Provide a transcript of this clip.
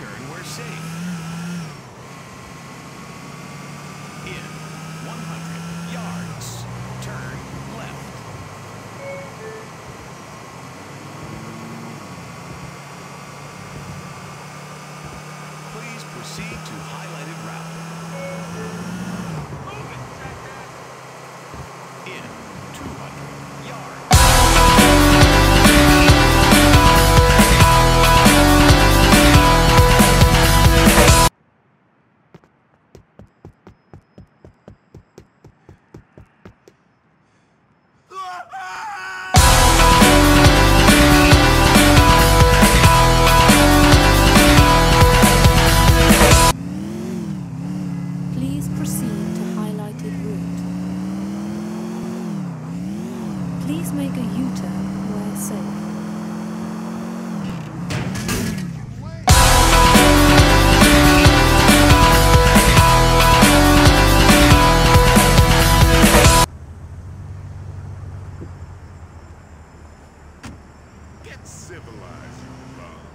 turn where safe. In 100 yards, turn left. Please proceed to highlighted route. Please make a U-turn where safe. Get civilized, you bum.